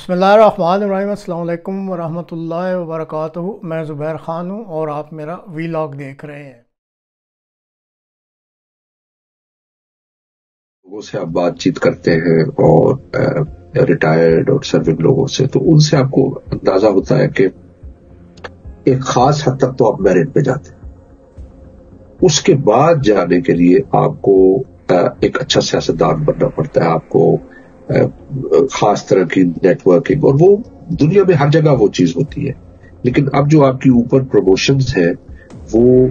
بسم اللہ الرحمن الرحیم، السلام علیکم ورحمۃ اللہ وبرکاتہ۔ میں زبیر خان ہوں اور آپ میرا وی لاگ دیکھ رہے ہیں۔ لوگوں سے آپ بات چیت کرتے ہیں اور ریٹائرڈ اور سرونگ لوگوں سے، تو ان سے آپ کو اندازہ ہوتا ہے کہ ایک خاص حد تک تو آپ میرٹ پہ جاتے ہیں۔ اس کے بعد جانے کے لیے آپ کو ایک اچھا سیاستدان بننا پڑتا ہے، آپ کو خاص طرح کی نیٹ ورکنگ اور وہ دنیا میں ہر جگہ وہ چیز ہوتی ہے۔ لیکن اب جو آپ کی اوپر پروموشنز ہیں وہ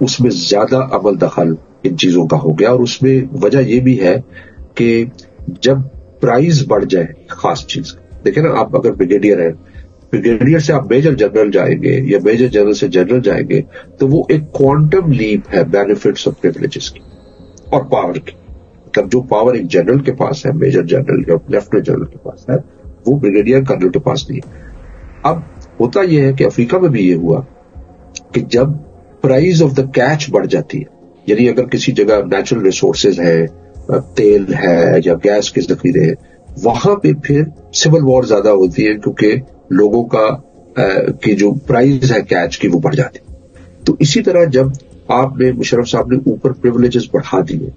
اس میں زیادہ عمل دخل ان چیزوں کا ہو گیا اور اس میں وجہ یہ بھی ہے کہ جب پرائز بڑھ جائے خاص چیز، دیکھیں نا، آپ اگر بریگیڈیئر ہیں بریگیڈیئر سے آپ میجر جنرل جائیں گے یا میجر جنرل سے جنرل جائیں گے تو وہ ایک کوانٹم لیپ ہے بینیفٹس اور پرولیجز کی اور پاور کی۔ مطلب جو پاور ایک جنرل کے پاس ہے میجر جنرل یا لیفٹنٹ جنرل کے پاس ہے، وہ بریگیڈیئر کرنل کے پاس نہیں اب ہوتا یہ ہے کہ افریقہ میں بھی یہ ہوا کہ جب پرائز آف دا کیچ بڑھ جاتی ہے یعنی اگر کسی جگہ نیچرل ریسورسز ہے تیل ہے یا گیس کے ذخیرے ہیں، وہاں پہ پھر سول وار زیادہ ہوتی ہے کیونکہ لوگوں کا کی جو پرائز ہے کیچ کی وہ بڑھ جاتی تو اسی طرح جب آپ نے مشرف صاحب نے اوپر پرولیجز بڑھا دیے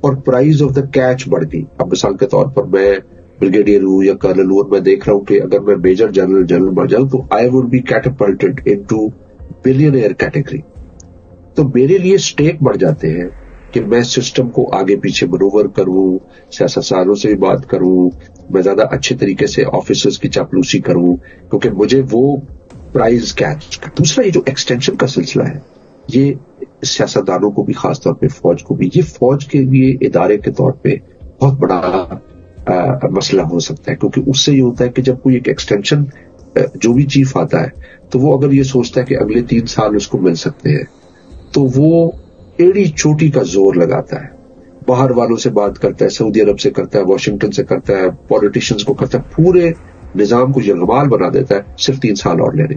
اور پرائز آف دا کیچ بڑھ گئی۔ اب مثال کے طور پر میں بریگیڈیئر ہوں یا کرنل ہوں میں دیکھ رہا ہوں کہ اگر میں میجر جنرل جنرل بڑھ جاؤں تو I would be catapulted into billionaire category تو میرے لیے اسٹیک بڑھ جاتے ہیں کہ میں سسٹم کو آگے پیچھے منوور کروں سیاست سازوں سے بھی بات کروں، میں زیادہ اچھے طریقے سے آفیسرز کی چاپلوسی کروں، کیونکہ مجھے وہ پرائز کیچ دوسرا یہ جو ایکسٹینشن کا سلسلہ ہے، یہ سیاستدانوں کو بھی خاص طور پہ فوج کو بھی، یہ فوج کے لیے ادارے کے طور پہ بہت بڑا مسئلہ ہو سکتا ہے، کیونکہ اس سے یہ ہوتا ہے کہ جب کوئی ایک ایکسٹینشن جو بھی چیف آتا ہے، تو وہ اگر یہ سوچتا ہے کہ اگلے تین سال اس کو مل سکتے ہیں، تو وہ ایڑی چوٹی کا زور لگاتا ہے۔ باہر والوں سے بات کرتا ہے، سعودی عرب سے کرتا ہے، واشنگٹن سے کرتا ہے پالیٹیشینس کو کرتا ہے، پورے نظام کو یرغمال بنا دیتا ہے، صرف تین سال اور لینے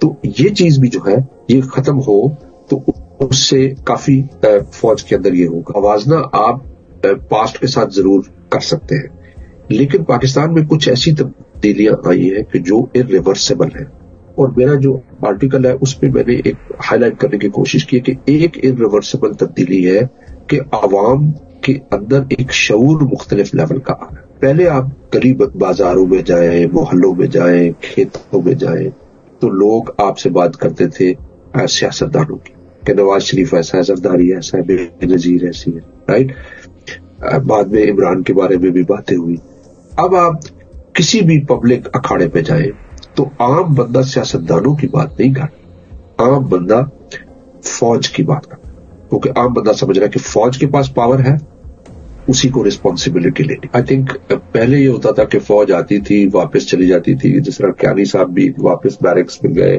تو یہ چیز بھی جو ہے، یہ ختم ہو، تو اس سے کافی فوج کے اندر یہ ہوگا۔ آوازنا آپ پاسٹ کے ساتھ ضرور کر سکتے ہیں۔ لیکن پاکستان میں کچھ ایسی تبدیلیاں آئی ہیں کہ جو ارریورسیبل ہیں۔ اور میرا جو آرٹیکل ہے، اس میں میں نے ایک ہائی لائٹ کرنے کی کوشش کی کہ ایک ارریورسیبل تبدیلی ہے کہ عوام کے اندر ایک شعور مختلف لیول کا آ پہلے آپ قریب بازاروں میں جائیں، محلوں میں جائیں، کھیتوں میں جائیں، تو لوگ آپ سے بات کرتے تھے سیاستدانوں کی۔ کہ نواز شریف ایسا ہے، زرداری ایسا ہے، بے نظیر ایسی ہے رائٹ بعد میں عمران کے بارے میں بھی باتیں ہوئی۔ اب آپ کسی بھی پبلک اکھاڑے پہ جائیں تو عام بندہ سیاستدانوں کی بات نہیں کر عام بندہ فوج کی بات کر کیونکہ عام بندہ سمجھ رہا ہے کہ فوج کے پاس پاور ہے، اسی کو ریسپانسبلٹی لینی۔ آئی تھنک پہلے یہ ہوتا تھا کہ فوج آتی تھی، واپس چلی جاتی تھی۔ جس طرح کیانی صاحب بھی واپس بیرکس میں گئے۔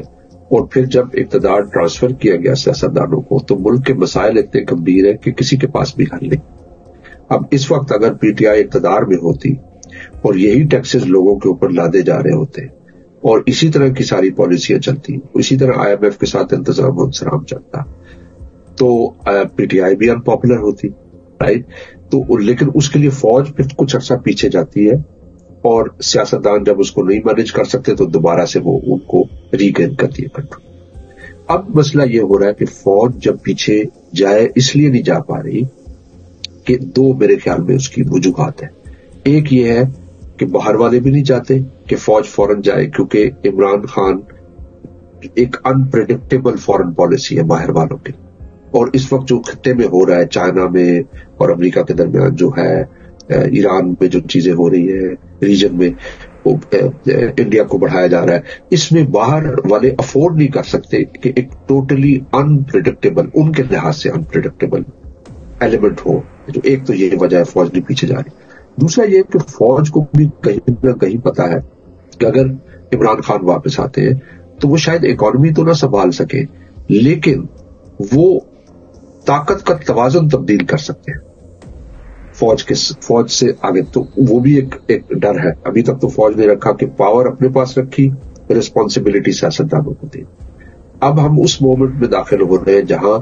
اور پھر جب اقتدار ٹرانسفر کیا گیا سیاستدانوں کو، تو ملک کے مسائل اتنے گمبھیر ہیں کہ کسی کے پاس بھی حل نہیں۔ اب اس وقت اگر پی ٹی آئی اقتدار میں ہوتی اور یہی ٹیکسز لوگوں کے اوپر لادے جا رہے ہوتے اور اسی طرح کی ساری پالیسیاں چلتی، اسی طرح آئی ایم ایف کے ساتھ انتظام و انسرام چلتا، تو پی ٹی آئی بھی انپاپولر ہوتی رائٹ تو لیکن اس کے لیے فوج پھر کچھ عرصہ پیچھے جاتی ہے اور سیاستدان جب اس کو نہیں مینج کر سکتے تو دوبارہ سے وہ ان کو ریگین کر دیا کنٹرول اب مسئلہ یہ ہو رہا ہے کہ فوج جب پیچھے جائے، اس لیے نہیں جا پا رہی کہ دو میرے خیال میں اس کی وجوہات ہیں۔ ایک یہ ہے کہ باہر والے بھی نہیں چاہتے کہ فوج فورن جائے، کیونکہ عمران خان ایک انپریڈکٹیبل فورن پالیسی ہے باہر والوں کی اور اس وقت جو خطے میں ہو رہا ہے، چائنا میں اور امریکہ کے درمیان جو ہے، ایران میں جو چیزیں ہو رہی ہیں ریجن میں انڈیا کو بڑھایا جا رہا ہے۔ اس میں باہر والے افورڈ نہیں کر سکتے کہ ایک ٹوٹلی انپریڈکٹیبل ان کے لحاظ سے انپریڈکٹیبل ایلیمنٹ ہو۔ جو ایک تو یہ وجہ ہے فوج نہیں پیچھے جا رہی۔ دوسرا یہ کہ فوج کو بھی کہیں نہ کہیں پتا ہے کہ اگر عمران خان واپس آتے ہیں تو وہ شاید اکانومی تو نہ سنبھال سکے، لیکن وہ طاقت کا توازن تبدیل کر سکتے ہیں۔ فوج کے فوج سے آگے۔ تو وہ بھی ایک ایک ڈر ہے۔ ابھی تک تو فوج نے رکھا کہ پاور اپنے پاس رکھی ریسپانسبلٹی سیاستدانوں کو دی۔ اب ہم اس مومنٹ میں داخل ہو رہے ہیں جہاں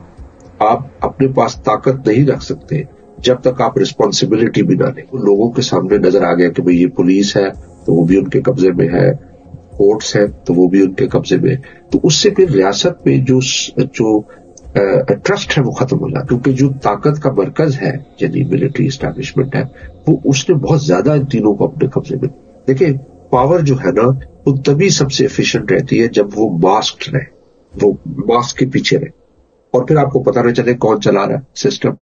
آپ اپنے پاس طاقت نہیں رکھ سکتے۔ جب تک آپ ریسپانسبلٹی بھی نہ لیں۔ لوگوں کے سامنے نظر آ گیا کہ بھئی یہ پولیس ہے، تو وہ بھی ان کے قبضے میں ہے۔ کورٹس ہیں، تو وہ بھی ان کے قبضے میں۔ تو اس سے پھر ریاست میں جو جو ٹرسٹ ہے وہ ختم ہو جاتا کیونکہ جو طاقت کا مرکز ہے یعنی ملٹری اسٹیبلشمنٹ ہے، وہ اس نے بہت زیادہ ان تینوں کو اپنے قبضے میں، دیکھیں پاور جو ہے نا وہ تبھی سب سے ایفیشنٹ رہتی ہے جب وہ ماسک رہے، وہ ماسک کے پیچھے رہے، اور پھر آپ کو پتا نہ چلے کون چلا رہا ہے سسٹم